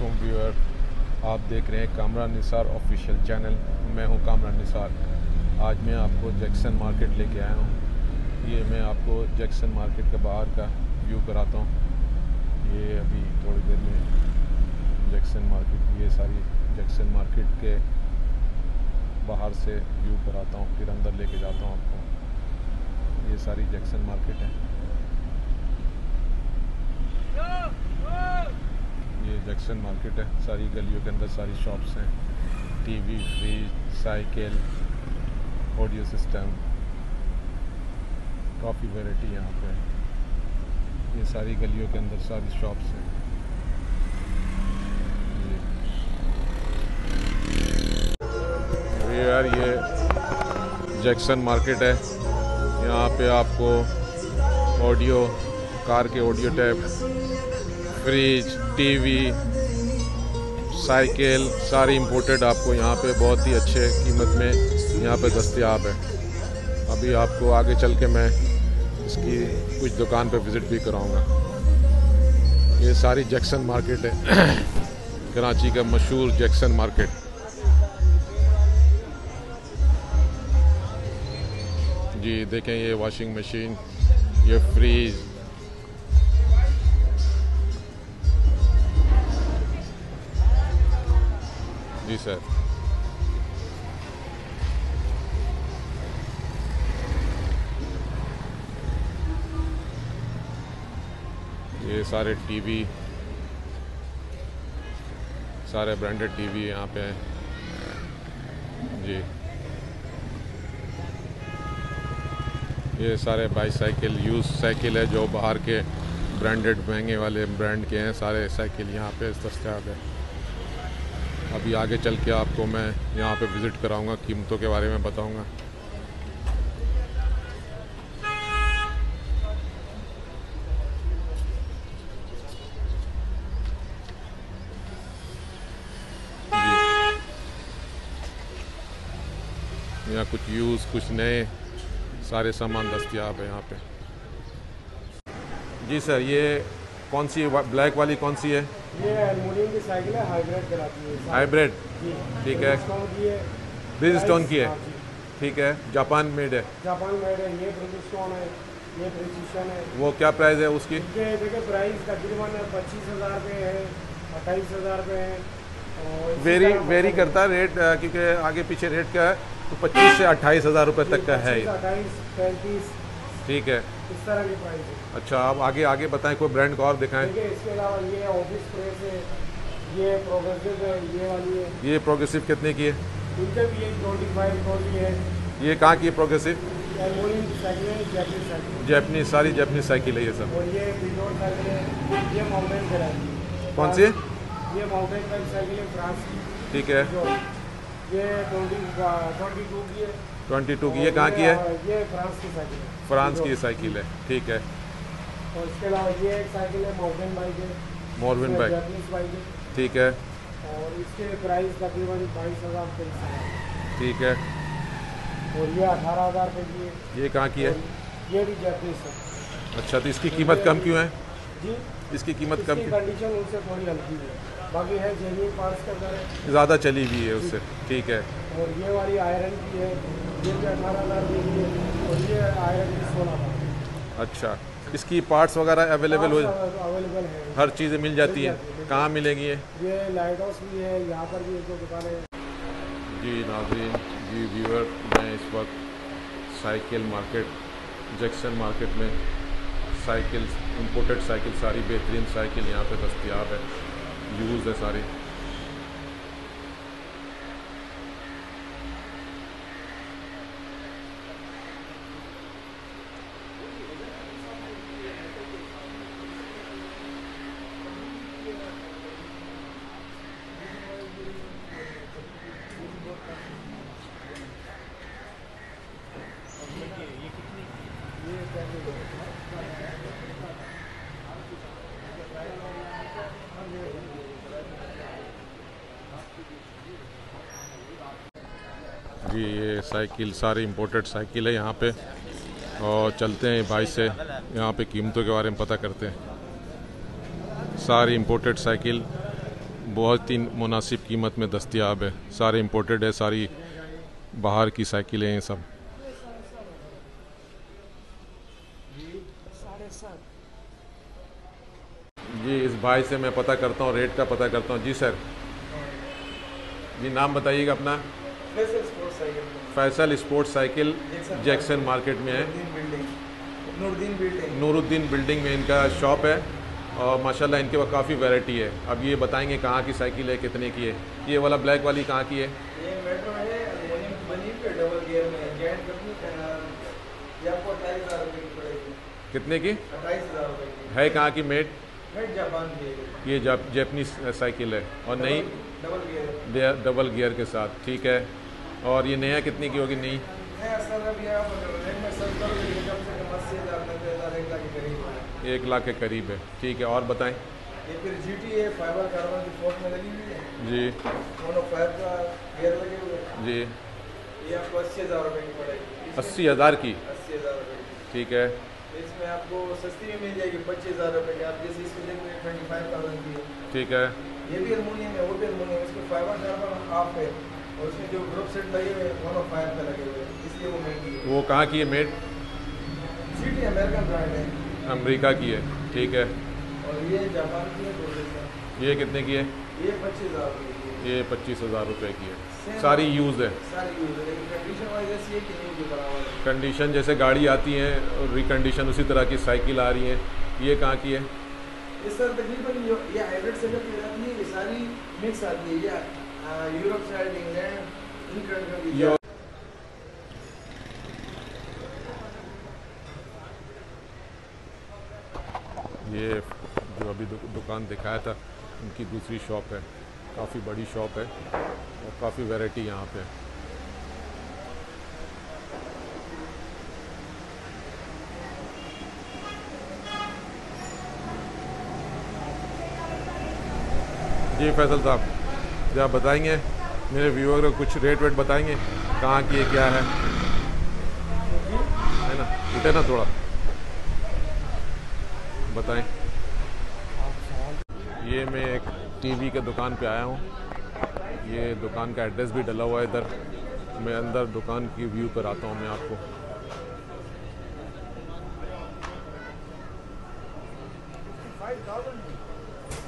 वालेकुम व्यूअर आप देख रहे हैं कामरान निसार ऑफिशियल चैनल मैं हूँ कामरान निसार। आज मैं आपको जैक्सन मार्केट लेके आया हूँ। ये मैं आपको जैक्सन मार्केट के बाहर का व्यू कराता हूँ। ये अभी थोड़ी देर में जैक्सन मार्केट ये सारी जैक्सन मार्केट के बाहर से व्यू कराता हूँ, फिर अंदर लेके जाता हूँ आपको। ये सारी जैक्सन मार्केट है। ये जैक्सन मार्केट है। सारी गलियों के अंदर सारी शॉप्स हैं। TV fridge cycle audio system काफ़ी वैरायटी यहाँ पे ये सारी गलियों के अंदर सारी शॉप्स हैं। ये। यार, ये जैक्सन मार्केट है। यहाँ पे आपको ऑडियो कार के audio tape fridge TV cycle सारी इंपोर्टेड आपको यहाँ पे बहुत ही अच्छे कीमत में यहाँ पे दस्तियाब है। अभी आपको आगे चल के मैं इसकी कुछ दुकान पे विज़िट भी कराऊँगा। ये सारी जैक्सन मार्केट है। कराची का मशहूर जैक्सन मार्केट जी, देखें ये वॉशिंग मशीन ये फ्रीज जी सर। ये सारे टीवी सारे ब्रांडेड टीवी यहाँ पे हैं। जी। ये सारे बाईसाइकिल यूज़ साइकिल है जो बाहर के ब्रांडेड महँगे वाले ब्रांड के हैं। सारे साइकिल यहाँ पे दस्तियाब है। अभी आगे चल के आपको मैं यहाँ पे विज़िट कराऊँगा, कीमतों के बारे में बताऊँगा। यहाँ कुछ यूज़ कुछ नए, सारे सामान दस्तियाब है यहाँ पे। जी सर, ये कौन सी ब्लैक वाली कौन सी है? ये एलुमिनियम की साइकिल है हाइब्रिड कराती है। हाइब्रिड? ठीक है। ब्रिजस्टोन की है। की है। हाँ ठीक है। जापान मेड है। जापान मेड है। ये ब्रिजस्टोन है। ये प्रिसीशन है। वो क्या प्राइस है उसकी? देखिए प्राइस तकरीबन पच्चीस हज़ार रुपये है अट्ठाईस हज़ार रुपये है। और वेरी वेरी करता है। रेट क्योंकि आगे पीछे रेट का है? तो पच्चीस से अट्ठाईस हज़ार रुपये तक का है अट्ठाईस पैंतीस। ठीक है। इस तरह की प्राइस है। अच्छा आप आगे आगे बताएँ कोई ब्रांड का और दिखाएँ। इसके अलावा ये ऑफ़िस प्रेस है ये प्रोग्रेसिव है ये वाली है। ये प्रोग्रेसिव कितने की है? इनके भी एक ट्वेंटी फाइव ट्वेंटी है। ये कहाँ की है प्रोग्रेसिव जैपनीज सारी जैपनीज साइकिल है ये सब और ये माउंटेन कौन सी? ये माउंटेन बाइक साइकिल है फ्रांस की। ठीक है। ये ट्वेंटी ट्वेंटी टू की है। ट्वेंटी टू की ये कहाँ की है? ये फ्रांस की साइकिल है फ्रांस की। साइकिल है ठीक है। और इसके अलावा ये एक साइकिल है माउंटेन बाइक है। मोरविन बाइक। ठीक है। और इसके प्राइस तकरीबन बाईस हज़ार ठीक है। और ये अठारह हज़ार रुपये की है। ये कहाँ की है? ये भी जैपनीज है। अच्छा तो इसकी कीमत कम क्यों है? जी। इसकी कीमत कम कंडीशन उनसे थोड़ी हल्की है। बाकी है जेन्यून पार्ट्स के ज़्यादा चली हुई है उससे। ठीक है। और ये वाली आयरन की है ये भी अठारह हज़ार की है और ये आयरन की सोलह हज़ार। अच्छा इसकी पार्ट्स वगैरह अवेलेबल हो अवेलेबल है हर चीज़ें मिल जाती हैं। कहाँ मिलेंगी ये? ये लाइट हाउस भी है यहाँ पर भी एक दो दुकानें हैं। जी नाजरीन जी व्यूअर मैं इस वक्त साइकिल मार्केट जैक्सन मार्केट में साइकिल इंपोर्टेड साइकिल सारी बेहतरीन साइकिल यहाँ पे दस्तियाब है। यूज़ है सारी जी ये साइकिल, सारी इंपोर्टेड साइकिल है यहाँ पे। और चलते हैं भाई से, यहाँ पे कीमतों के बारे में पता करते हैं। सारी इंपोर्टेड साइकिल, बहुत ही मुनासिब कीमत में दस्तियाब है। सारे इम्पोर्टेड है, सारी बाहर की साइकिलें हैं सब। जी, इस भाई से मैं पता करता हूँ, रेट का पता करता हूँ। जी, सर। जी, नाम बताइएगा अपना। Faisal sports cycle Jackson market में है. नूरुद्दीन बिल्डिंग में इनका शॉप है और माशाल्लाह इनके पास काफ़ी वैरायटी है। अब ये बताएँगे कहाँ की साइकिल है कितने की है। ये वाला ब्लैक वाली कहाँ की है? कितने की? है। कहाँ की मेड है। ये जैपनीज साइकिल है। और नई डबल गियर के साथ। ठीक है। और ये नया कितने की होगी? नई? एक लाख के करीब है। एक लाख के करीब है। ठीक है और बताएँ। ये फिर जी टी है फाइबर कार्बन की फोर्थ में लगी हुई है। जी। का गियर लगे हुए हैं। जी। ये आपको अस्सी हज़ार रुपये की पड़ेगी। अस्सी हज़ार की? अस्सी हज़ार रुपये की। ठीक है। इसमें आपको सस्ती में मिल जाएगी पच्चीस हज़ार रुपये की। आप जैसे इसको देख रहे हैं ट्वेंटी फाइव थाउज़ेंड की ठीक है। ये भी अल्मोनियम है वो भी अल्मोनियम इसमें फाइबर कार्बन ऑफ़ है। और उसमें जो ग्रुप सेट लगे हुए दोनों फाइव पे लगे हुए इसलिए वो कहाँ की है मेड जी अमेरिकन ब्रांड है। अमेरिका की है ठीक है। और ये जापान की है ये कितने की है? ये पच्चीस हज़ार रुपये की है। ये पच्चीस हज़ार रुपये की है। सारी यूज़ है। सारी यूज़ है लेकिन कंडीशन वाइज ऐसी कि नहीं के बराबर कंडीशन जैसे गाड़ी आती है रिकंडीशन उसी तरह की साइकिल आ रही है। ये कहाँ की है? सर तकरीबन ये हाइब्रिड सेटअप की जाती है ये सारी मिक्स आती है। ये ये जो अभी दु, दुकान दिखाया था उनकी दूसरी शॉप है। काफ़ी बड़ी शॉप है और काफ़ी वैरायटी यहाँ पे। है जी फैसल साहब। जी आप बताएँगे, मेरे व्यूअर को कुछ रेट वेट बताएँगे, कहाँ की है क्या है? है ना? उठे ना थोड़ा। बताएँ। ये मैं एक टीवी के दुकान पे आया हूँ। ये दुकान का एड्रेस भी डला हुआ है इधर। मैं अंदर दुकान की व्यू पर आता हूँ मैं आपको।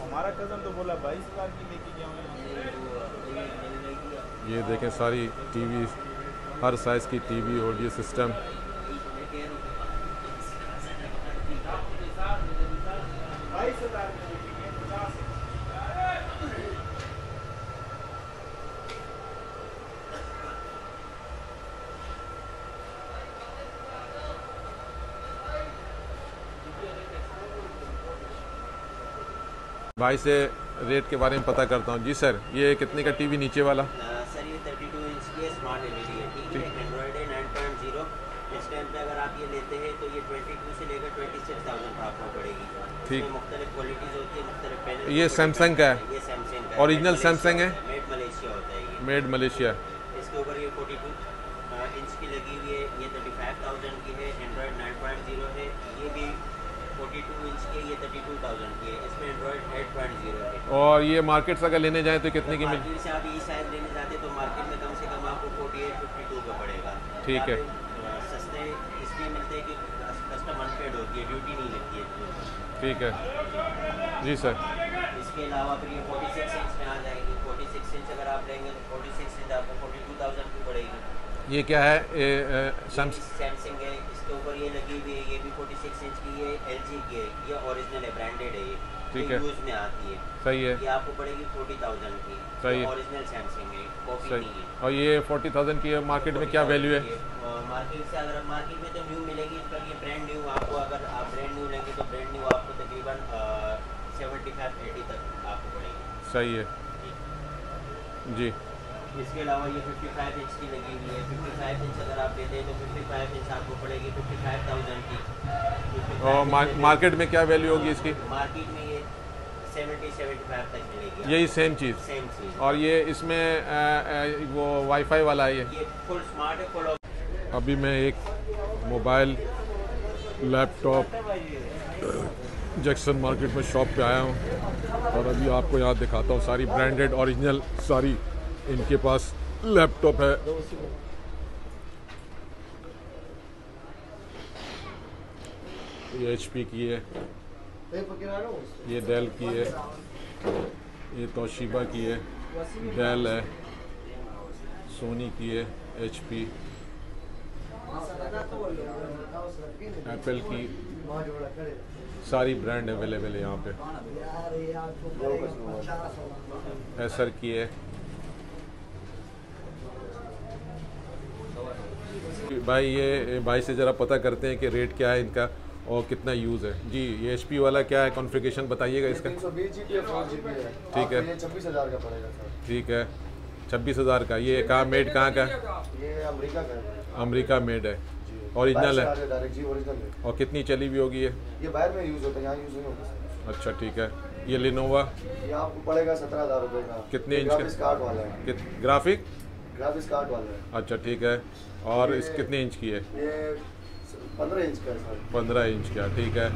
हमारा कज़न तो बोला बाईस लाख की लेके ये देखें सारी टीवी, हर साइज़ की टीवी और ये सिस्टम भाई से रेट के बारे में पता करता हूँ। जी सर ये कितने का टीवी नीचे वाला? सर ये 32 है स्मार्ट एलईडी है ठीक है? एंड्रॉयड है 9.0 इस टाइम पे अगर आप ये लेते हैं तो ये 22 से लेकर 26,000 पर आपको पड़ेगी। ठीक। इसमें मुख्तलिफ़ क्वालिटीज़ होती है मुख्तलिफ़ पैनल ये Samsung का है? ये सैमसंग का Original Samsung है? मेड मलेशिया होता है ये। मेड मलेशिया इसके ऊपर ये 42 इंच की लगी हुई है। ये 35,000 की है एंड्रॉयड 9.0 है। ये भी 42 इंच की है ये 32,000 की है। इसमें एंड्रॉयड 8.0 है। और ये मार्केट से अगर लेने जाएँ तो कितने की मिल मार्केट से आप ई साइज़ लेने जाते तो मार्केट में कम से कम आपको 48 52 का पड़ेगा। ठीक है। यहाँ पे, अ, सस्ते इसलिए मिलते हैं कि कस्टम अनपेड होती है ड्यूटी नहीं लगती है। ठीक है। जी सर इसके अलावा फिर ये 46 इंच में आ जाएगी। 46 इंच अगर आप लेंगे तो 46 इंच आपको 42,000 की पड़ेगी। ये क्या है? सैमसंग ऊपर ये लगी हुई है ये भी 46 इंच की है एलजी की है ये ओरिजिनल है ब्रांडेड है ये। ठीक है। यूज़ में आती है। सही है। ये आपको पड़ेगी 40,000 की। सही है। ओरिजिनल सैमसंग है कॉपी नहीं है। और ये फोर्टी थाउज़ेंड की है मार्केट में क्या वैल्यू है? मार्केट से अगर मार्केट में तो न्यू मिलेगी इसका ये ब्रांड न्यू आपको अगर आप ब्रांड न्यू लेंगे तो ब्रांड न्यू आपको तकरीबन सेवेंटी फाइव एटी तक आपको पड़ेगी। सही है। जी। इसके अलावा ये 55 इंच की लगी हुई है। 55 इंच अगर आप लेते हैं तो 55 इंच आपको पड़ेगी 55,000 की। 55 और इंच मार्केट में क्या वैल्यू होगी इसकी? मार्केट में ये 70 75 तक मिलेगी। यही सेम चीज़। सेम चीज़। और ये इसमें वो वाईफाई वाला है ये। फुल स्मार्ट है फुल अभी मैं एक मोबाइल लैपटॉप जैक्सन मार्केट में शॉप पे आया हूँ। और अभी आपको यहाँ दिखाता हूँ सारी ब्रांडेड ओरिजिनल सारी इनके पास लैपटॉप है। ये एच की है। ये डेल की है। ये तोशिबा की है। डेल है। सोनी की है। एच पी एप्पल की सारी ब्रांड अवेलेबल है यहाँ पे। एसर की है। भाई ये भाई से ज़रा पता करते हैं कि रेट क्या है इनका और कितना यूज़ है। जी ये एच वाला क्या है? कॉन्फ़िगरेशन बताइएगा इसका। ठीक है। छब्बीस हज़ार का पड़ेगा सर। ठीक है। छब्बीस हज़ार का। ये कहाँ मेड कहाँ का? है? ये अमेरिका का है। अमेरिका मेड है। जी। ओरिजिनल है। और कितनी चली हुई होगी ये? ये बाहर में यूज़ होता है यहाँ यूज़ नहीं होता अच्छा ठीक है। ये लिनोवा ये आपको पड़ेगा सत्रह हज़ार रुपये का। कितने इंच का? वाला है। ग्राफिक ग्राफिक्स कार्ड वाला है। अच्छा ठीक है। और इस कितने इंच की है? ये पंद्रह इंच का है सर। पंद्रह इंच का ठीक है।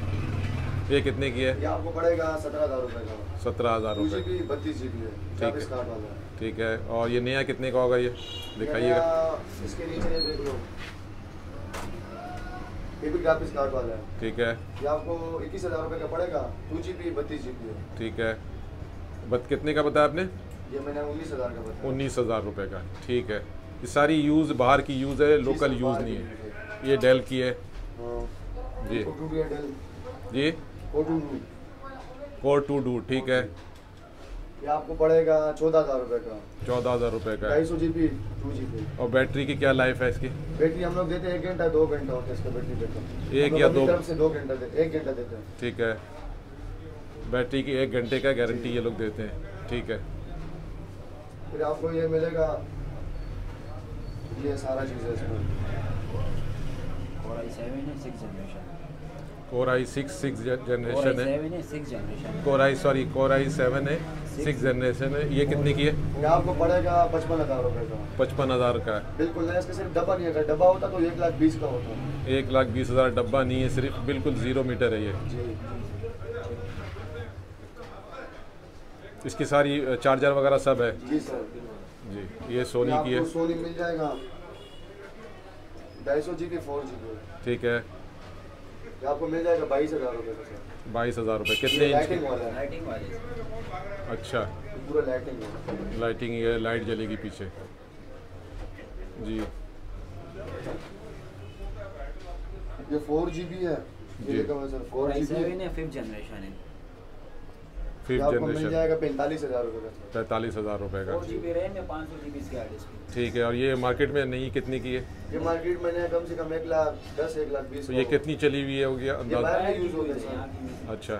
ये कितने की है? ये आपको पड़ेगा सत्रह हज़ार रुपये का। सत्रह हज़ार रुपये बत्तीस जी बी है। कार्ड वाला है। ठीक है। और ये नया कितने का होगा ये? दिखाइएगा। इसके नीचे ये देख लो। ये भी ग्राफिक्स कार्ड वाला है। ठीक है। ये आपको इक्कीस हज़ार रुपये का पड़ेगा। टू जी बी बत्तीस जी बी ठीक है। बत कितने का बताया आपने? ये मैंने उन्नीस हज़ार का बताया। उन्नीस हज़ार रुपये का। ठीक है। ये सारी यूज़ बाहर की यूज़ है लोकल यूज़ नहीं है। ये डेल की है। हाँ। जी। जी। कोर टू डू ठीक है। ये आपको पड़ेगा चौदह हज़ार रुपये का। चौदह हज़ार रुपये का। ढाई सौ G B two G B और बैटरी की क्या लाइफ है इसकी? बैटरी हम लोग देते हैं एक घंटा दो घंटा होता है इसका बैटरी बैकअप। एक या दो? तरफ़ से दो घंटा देते एक घंटा देते हैं। ठीक है। बैटरी की एक घंटे का गारंटी ये लोग देते हैं। ठीक है। फिर आपको ये मिलेगा। ये सारा चीज़ है इसमें। Core i7 है six generation core i six six generation है i7 है। Six generation core i sorry core i seven है सिक्स जनरेशन है। ये कितने की है? ये आपको पड़ेगा पचपन हज़ार रुपये का। पचपन हज़ार का है। बिल्कुल नहीं इसका सिर्फ़ डब्बा नहीं है। डब्बा होता तो एक लाख बीस का होता। एक लाख बीस हज़ार डब्बा नहीं है सिर्फ़ बिल्कुल ज़ीरो मीटर है ये जी इसकी सारी चार्जर वगैरह सब है? जी सर। जी ये सोनी की है। सोनी मिल जाएगा। ढाई सौ G B four G B ठीक है। आपको मिल जाएगा बाईस हज़ार रुपये का सर। बाईस हज़ार रुपये कितने इंच लाइटिंग की वाला लाइटिंग वाले। अच्छा। पूरा लाइटिंग लाइटिंग है लाइट जलेगी पीछे। जी। ये फोर जी बी है। जी। ये sir four G B fifth generation है। फिफ्थ जनरेशन जाएगा पैंतालीस हज़ार रुपये का पैंतालीस हज़ार रुपये का। ठीक है और ये मार्केट में नहीं कितनी की है? ये मार्केट में कम से कम एक लाख दस एक लाख बीस तो ये कितनी चली हुई है हो गया ये अंदाज? अच्छा।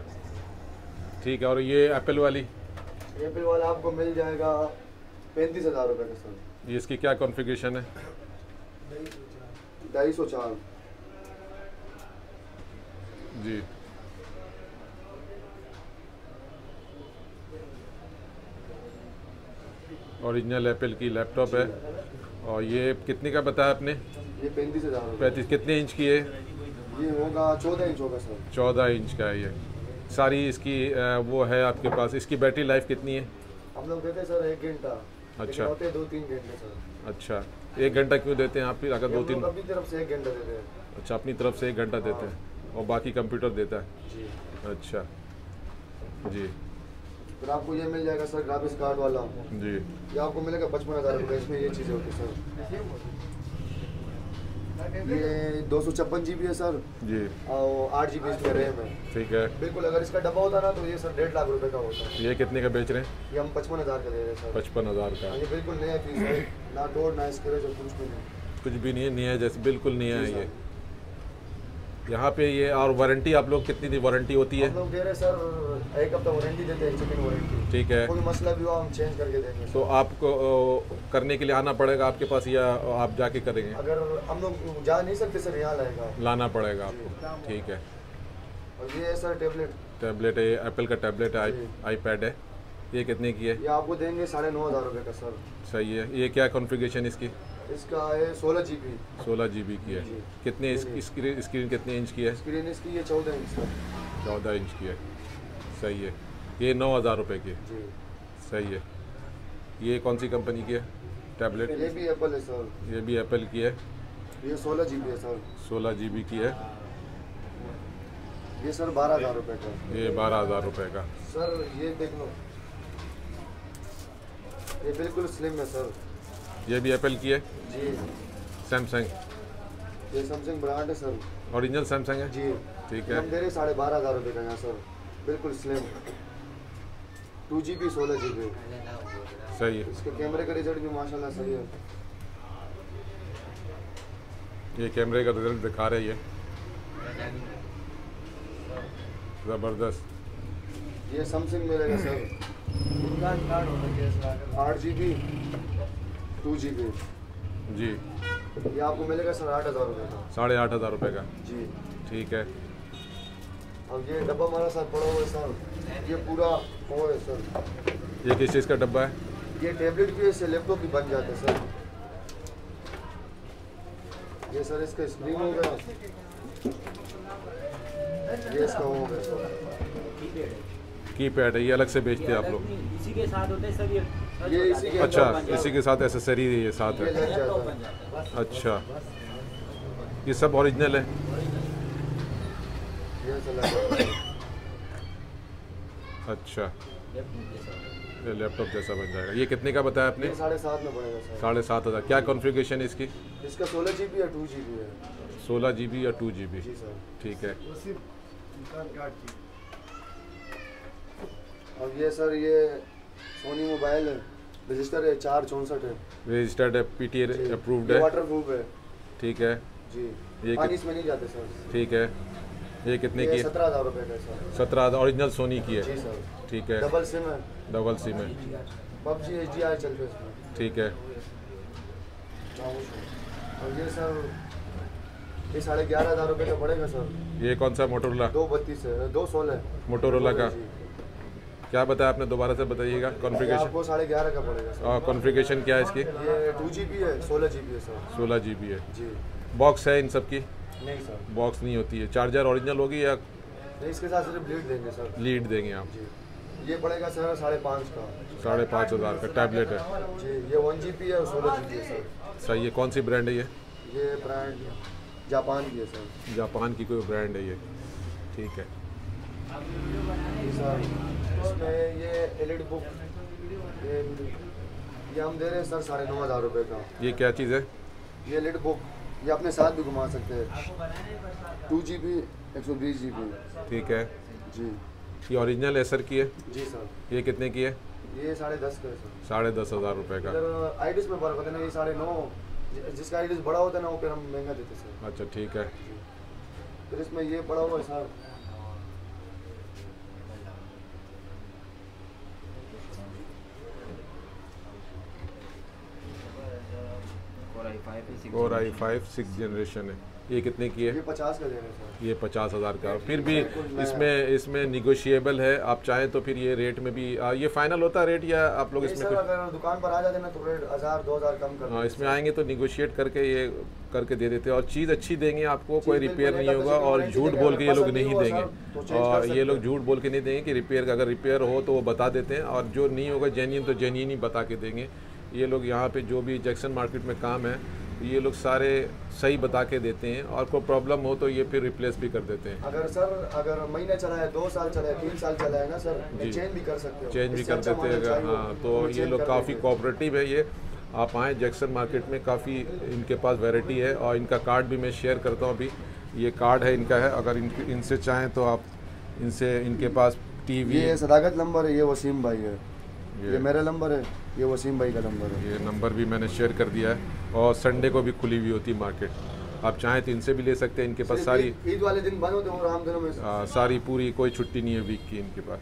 ठीक है और ये एप्पल वाली? एप्पल वाला आपको मिल जाएगा पैंतीस हज़ार रुपये का सर ये इसकी क्या कॉन्फ़िगरेशन है? ढाई सौ चार। जी। ओरिजिनल एप्पल की लैपटॉप है। और ये कितने का बताया आपने? ये पैंतीस हज़ार पैंतीस कितने इंच की है? ये होगा चौदह इंच होगा सर। चौदह इंच का है ये। सारी इसकी वो है आपके पास। इसकी बैटरी लाइफ कितनी है? हम लोग देते सर एक घंटा। अच्छा। होते दो तीन घंटे सर। अच्छा। एक घंटा क्यों देते हैं आप फिर? अगर दो तीन अपनी तरफ़ से एक घंटा देते हैं। अच्छा अपनी तरफ़ से एक घंटा देते हैं। और बाकी कंप्यूटर देता है? जी। अच्छा। जी। फिर आपको ये मिल जाएगा सर ग्राफिक्स कार्ड वाला। जी। ये आपको मिलेगा पचपन हज़ार रुपये इसमें ये चीज़ें होती सर। ये दो सौ छप्पन जी बी है सर। जी। और आठ जी बी इसमें रैम है। ठीक है। बिल्कुल अगर इसका डब्बा होता ना तो ये सर डेढ़ लाख रुपए का होता है। ये कितने का बेच रहे हैं? ये हम पचपन हज़ार का दे रहे हैं सर। पचपन हज़ार का। हाँ, ये बिल्कुल नया पीस है ना तोड़ ना स्क्रेच और कुछ भी नहीं कुछ भी नहीं है नया जैसे बिल्कुल नया है ये। यहाँ पे ये और वारंटी आप लोग कितनी दी? वारंटी होती है? लोग दे रहे सर एक हफ़्ता वारंटी देते हैं एक वारंटी। ठीक है। कोई मसला भी हुआ हम चेंज करके देंगे तो आपको करने के लिए आना पड़ेगा आपके पास या आप जाके करेंगे? अगर हम लोग जा नहीं सकते सर यहाँ लाएगा। लाना पड़ेगा आपको। ठीक है। और ये है सर टेबलेट। टैबलेट है एप्पल का टैबलेट है जी। आईपैड है। ये कितने की है? ये आपको देंगे साढ़े नौ हज़ार रुपये का सर। सही है। ये क्या कॉन्फ़िगरेशन इसकी? इसका है सोलह जी बी सोलह जी की है। जी। कितने स्क्रीन स्क्रीन कितने इंच की है? स्क्रीन इसकी ये चौदह इंच सर चौदह इंच की है। सही है। ये नौ हज़ार रुपये की है। सही है। ये कौन सी कंपनी की है? टैबलेट ये भी एप्पल है सर। ये भी एप्पल की है। ये सोलह जी बी है सर। सोलह जी बी की है। ये सर बारह हज़ार रुपये का ये बारह हज़ार रुपये का। सर ये देख लो। ये बिल्कुल स्लिम है सर। ये भी एप्पल की है? जी। सैमसंग ये सैमसंग ब्रांड है सर ओरिजिनल सैमसंग है? जी। ठीक है। हम दे रहे साढ़े बारह हज़ार रुपये का यहाँ सर बिल्कुल स्लिम टू जी बी सोलह जी बी सही है। इसके कैमरे का रिज़ल्ट भी माशाल्लाह सही है। ये कैमरे का रिज़ल्ट दिखा रही है ज़बरदस्त। ये सैमसंग मिलेगा सर आठ G B two G B जी। ये आपको मिलेगा सर आठ हज़ार रुपये का। साढ़े आठ हज़ार रुपये का? जी। ठीक है। अब ये डब्बा हमारा साथ पड़ा हुआ है सर। ये पूरा वो है सर। ये किस चीज़ का डब्बा है? ये टैबलेट भी इससे लैपटॉप भी बन जाते हैं सर। ये सर इसका स्क्रीन हो गया ये इसका हो गया सर। की पैड है ये अलग से बेचते हैं आप लोग। इसी के साथ होते हैं सब ये इसी के अच्छा इसी के साथ एसेसरी ये साथ है। अच्छा। ये सब ओरिजिनल है। अच्छा। ये लैपटॉप जैसा बन जाएगा। ये कितने का बताया आपने? साढ़े सात में पड़ेगा साढ़े सात हज़ार। क्या कॉन्फ़िगरेशन है इसकी? इसका सोलह जी बी या टू जी बी है। सोलह जी बी या टू जी बी ठीक है। अब ये सर ये सोनी मोबाइल है। रजिस्टर है चार चौंसठ है। रजिस्टर्ड है पी टी जी। अप्रूव्ड है। वाटर प्रूफ है। ठीक है। जी। ये पानी इसमें नहीं जाते सर। ठीक है। ये कितने की ये है? सत्रह हज़ार रुपये का सर। सत्रह हज़ार ओरिजिनल सोनी की है। जी सर। ठीक है। डबल सिम है। डबल सिम है। पबजी एच डी आई चलते हैं इसमें। ठीक है। और ये सर ये साढ़े ग्यारह हज़ार रुपये का पड़ेगा सर। ये कौन सा मोटोरोला दो बत्तीस है दो सोलह मोटोरोला का। क्या बताया आपने? दोबारा से बताइएगा। कॉन्फ़िगरेशन आपको साढ़े ग्यारह का पड़ेगा कॉन्फ़िगरेशन क्या है इसकी? ये टू जी बी है सोलह जी बी है सर। सोलह जी बी है। जी। बॉक्स है इन सब की? नहीं सर। बॉक्स नहीं होती है। चार्जर ओरिजिनल होगी या नहीं इसके साथ सिर्फ़ लीड देंगे सर। लीड देंगे आप? जी। ये पड़ेगा सर साढ़े पाँच का। साढ़े पाँच हज़ार का टैबलेट है। जी ये वन जी है और सोलह जी बी है सर। सही है। कौन सी ब्रांड है ये? ये ब्रांड जापान की है सर। जापान की कोई ब्रांड है ये? ठीक है। सर। इसमें ये एल बुक ये ये हम दे रहे हैं सर साढ़े नौ हज़ार रुपये का। ये क्या चीज़ है? ये लिड बुक ये अपने साथ भी घुमा सकते हैं। टू जी बी एक सौ बीस जी बी ठीक है। जी। ये ओरिजिनल एसर की है? जी सर। ये कितने की है? ये साढ़े दस का है सर। साढ़े दस हज़ार रुपये का। आईडिस में फ़र्क होता है ना ये साढ़े नौ जिसका आईडिस बड़ा होता है ना वो फिर हम महँगा देते सर। अच्छा ठीक है। फिर इसमें ये बड़ा हुआ है सर और आई फाइव सिक्स जनरेशन है। ये कितने की है? ये पचास का हैं। ये पचास हज़ार का। फिर भी इसमें इसमें निगोशिएबल है। आप चाहें तो फिर ये रेट में भी आ, ये फाइनल होता है रेट या आप लोग इसमें अगर दुकान पर आ जाते ना तो रेट हज़ार दो हज़ार कम कर हाँ इसमें आएँगे तो निगोशिएट करके ये करके दे देते हैं। और चीज़ अच्छी देंगे आपको कोई रिपेयर नहीं होगा। और झूठ बोल के ये लोग नहीं देंगे। तो और ये लोग झूठ बोल के नहीं देंगे कि रिपेयर अगर रिपेयर हो तो वो बता देते हैं। और जो नहीं होगा जेन्यन तो जेन्यन ही बता के देंगे। ये लोग यहाँ पे जो भी जैक्सन मार्केट में काम है ये लोग सारे सही बता के देते हैं और कोई प्रॉब्लम हो तो ये फिर रिप्लेस भी कर देते हैं। अगर सर अगर महीने चला है दो साल चला है तीन साल चला है ना सर जी। चेंज भी कर सकते हो। चेंज भी कर अच्छा देते हैं अगर हाँ तो ये लोग काफ़ी कोऑपरेटिव है। ये। आप आएँ जैक्सन मार्केट में काफ़ी इनके पास वैरायटी है और इनका कार्ड भी मैं शेयर करता हूँ अभी। ये कार्ड है इनका है अगर इन इनसे चाहें तो आप इनसे इनके पास टीवी ये सदाकत नंबर है ये वसीम भाई है। ये- ये मेरा नंबर है ये वसीम भाई का नंबर है। ये नंबर भी मैंने शेयर कर दिया है और संडे को भी खुली हुई होती है मार्केट। आप चाहें तो इनसे भी ले सकते हैं इनके पास सारी ईद- वाले दिन बंद होते हैं और आम दिनों में आ, सारी पूरी कोई छुट्टी नहीं है वीक की इनके पास।